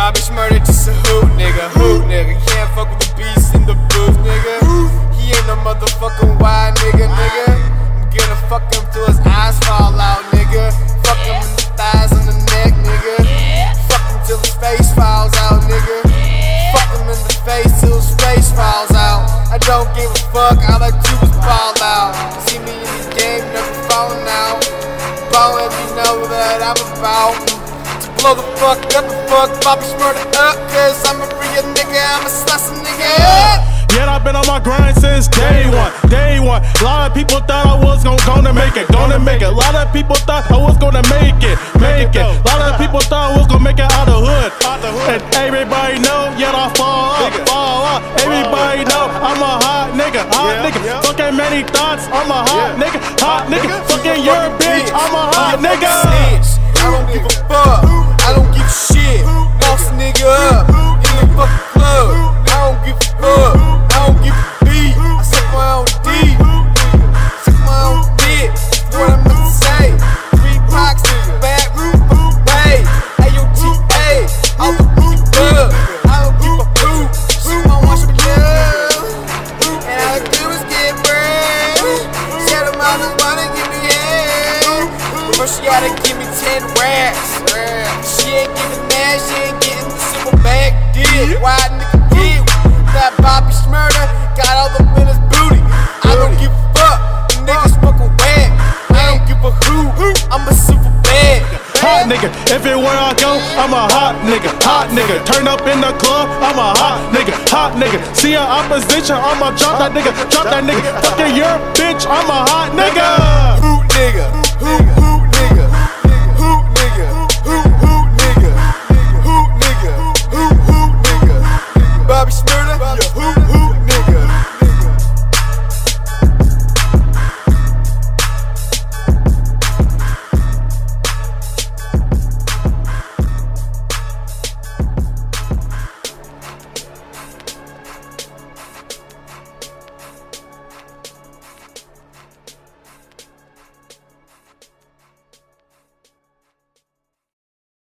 Bobby Shmurda just a hoot nigga, hoot nigga. Can't fuck with the beast in the booth, nigga. He ain't no motherfucking wild nigga, nigga. I'm gonna fuck him till his eyes fall out, nigga. Fuck him in the thighs and the neck, nigga. Fuck him till his face falls out, nigga. Fuck him in the face till his face falls out. I don't give a fuck, all I do is ball out. See me in the game, never falling out. Ball if you know that I'm about. To blow the fuck up the fuck, Bobby Shmurda up. Cause I'm a real nigga, I'm a slice nigga up. Yet I've been on my grind since day one, day one. A lot of people thought I was gonna, gonna make it, gonna make it. A lot of people thought I was gonna make it, make it. A lot of people thought I was gonna make it out of hood. And everybody know, yet I fall up, fall up. Everybody know I'm a hot nigga, hot nigga. Fucking many thoughts, I'm a hot nigga, hot nigga. Fucking your bitch, I'm a hot nigga. Gotta give me 10 racks. She ain't getting that, she ain't getting the super bag dick. Why nigga get that Bobby Shmurda got all the in booty. I don't give a fuck, the niggas fucking whack. I don't give a who, I'm a super bag. Hot nigga, everywhere I go, I'm a hot nigga, hot nigga. Turn up in the club, I'm a hot nigga, hot nigga. See a opposition, I'ma drop that nigga, drop that nigga. Fucking your bitch, I'm a hot nigga. Hoot nigga, hoot,